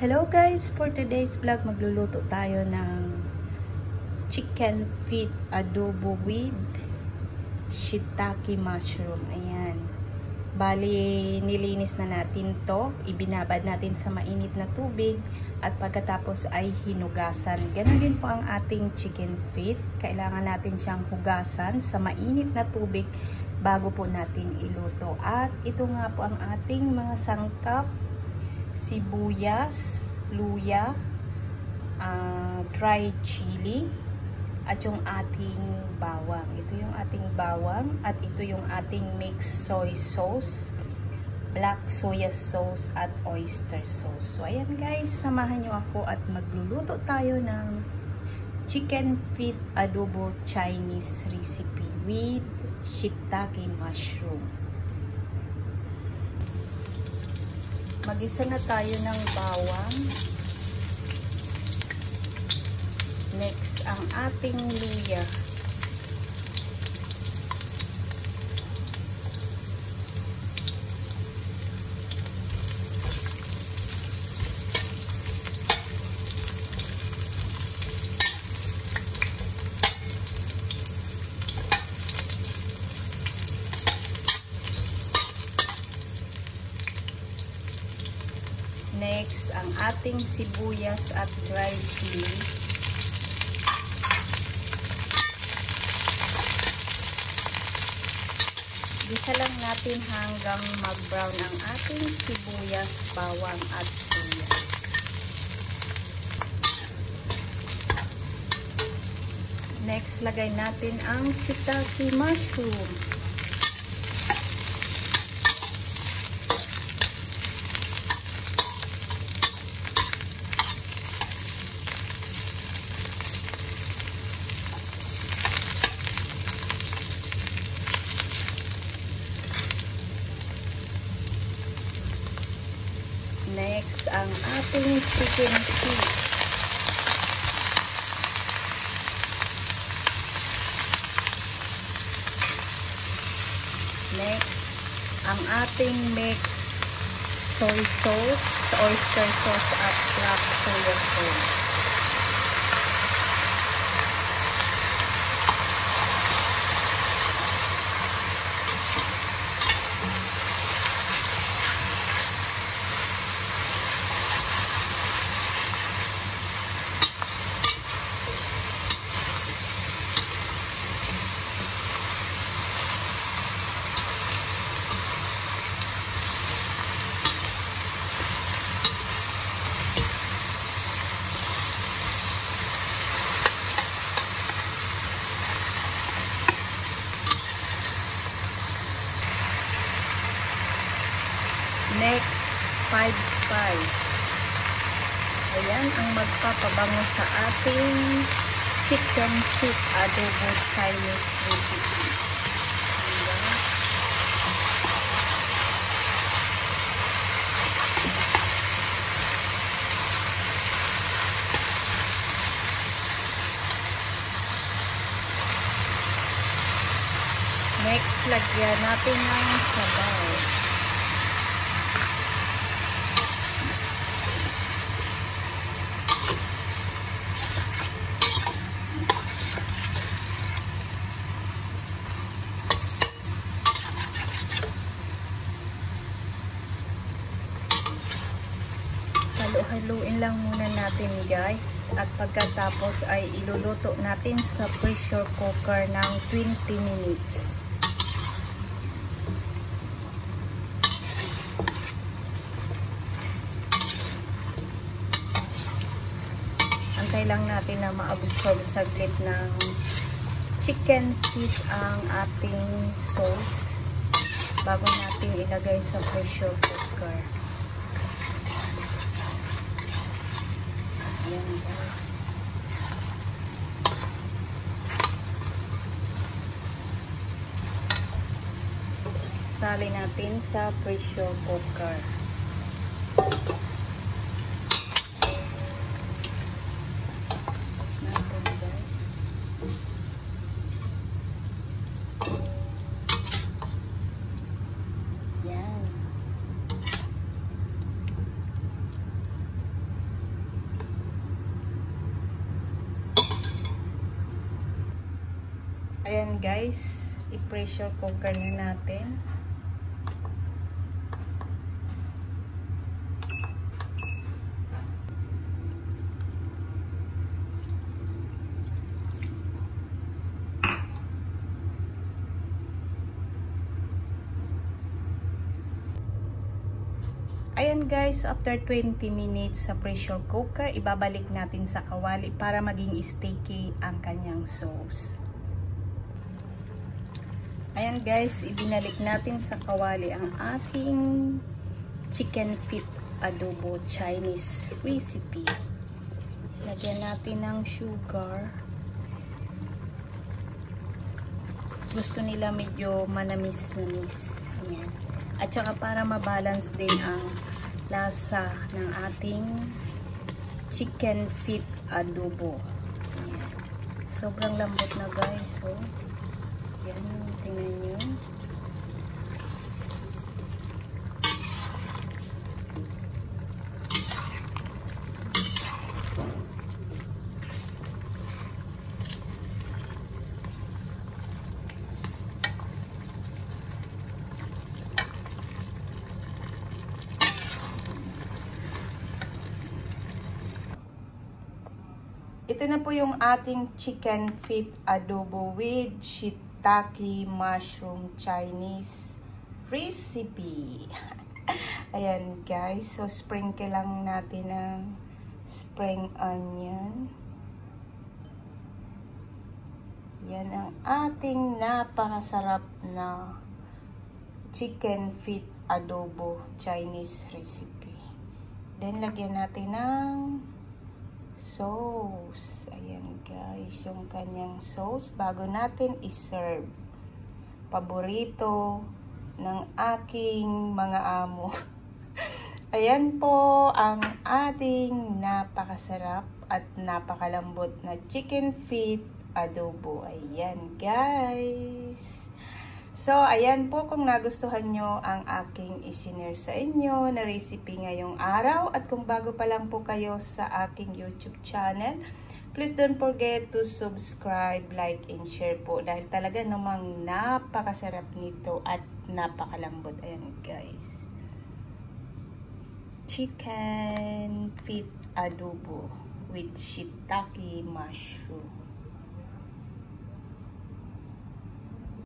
Hello guys! For today's vlog, magluluto tayo ng chicken feet adobo with shiitake mushroom. Ayan. Bali, nilinis na natin to. Ibinabad natin sa mainit na tubig. At pagkatapos ay hinugasan. Ganon din po ang ating chicken feet. Kailangan natin siyang hugasan sa mainit na tubig bago po natin iluto. At ito nga po ang ating mga sangkap sibuyas, luya, uh, dry chili, at yung ating bawang. Ito yung ating bawang at ito yung ating mixed soy sauce, black soya sauce at oyster sauce. So ayan guys, samahan nyo ako at magluluto tayo ng chicken feet adobo Chinese recipe with shiitake mushroom. Magisa na tayo ng bawang. Next, ang ating luya. Next, ang ating sibuyas at dry chili. Gisa lang natin hanggang mag-brown ang ating sibuyas, bawang at luya. Next, lagay natin ang shiitake mushroom. Next, ang ating chicken feet. Next, ang ating mix soy sauce, oyster sauce at black soya sauce. Next, 5 spice. Ayan ang magpapabango sa ating chicken feet adobo Chinese recipe. Next, lagyan natin ng sabaw. Halo-haluin lang muna natin guys. At pagkatapos ay iluluto natin sa pressure cooker ng 20 minutes. Antay lang natin na ma-absorb saglit ng chicken feet ang ating sauce bago natin ilagay sa pressure cooker. Sali natin sa pressure cooker. Yan. Guys, i-pressure cooker na natin. Ayan guys, after 20 minutes sa pressure cooker, ibabalik natin sa kawali para maging sticky ang kanyang sauce. Ayan guys, ibinalik natin sa kawali ang ating chicken feet adobo Chinese recipe. Lagyan natin ng sugar. Gusto nila medyo manamis-namis. Ayan. At saka para mabalance din ang lasa ng ating chicken feet adobo. Ayan. Sobrang lambot na guys. So, yan, tingnan nyo. Ito na po yung ating chicken feet adobo with shiitake mushroom Chinese recipe. Ayan guys, so sprinkle lang natin ng spring onion. Yan ang ating napakasarap na chicken feet adobo Chinese recipe. Then lagyan natin ng sauce. Guys, yung kanyang sauce bago natin iserve. Paborito ng aking mga amo. Ayan po ang ating napakasarap at napakalambot na chicken feet adobo. Ayan guys. So, ayan po kung nagustuhan nyo ang aking isinare sa inyo na recipe ngayong araw. At kung bago pa lang po kayo sa aking YouTube channel, please don't forget to subscribe, like, and share po. Dahil talaga namang napakasarap nito at napakalambot. Ayan guys. Chicken feet adobo with shiitake mushroom.